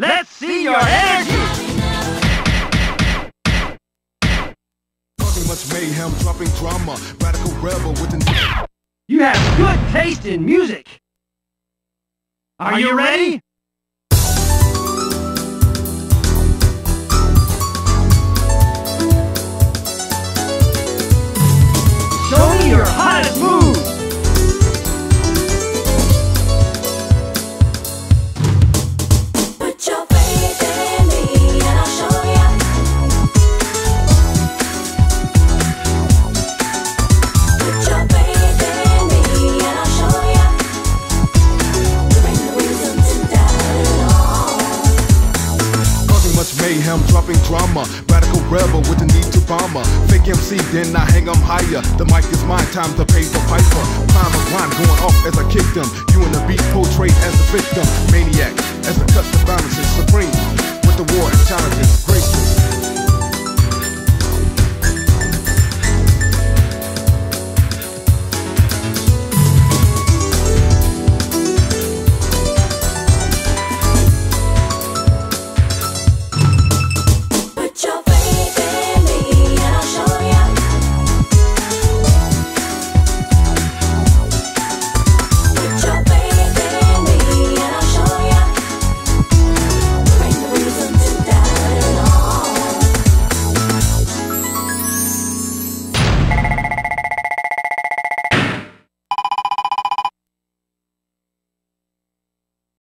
Let's see your energy! Much mayhem, dropping drama, radical rebel with an. You have good taste in music. Are, you ready? Show me your hottest move. Mayhem, dropping drama, radical rebel with the need to bomber. Fake MC, then I hang hang 'em higher. The mic is mine, time to pay for piper. Prime rhyme going off as I kick them. You and the beat portrayed as a victim. Maniac, as the custom balance is supreme. With the war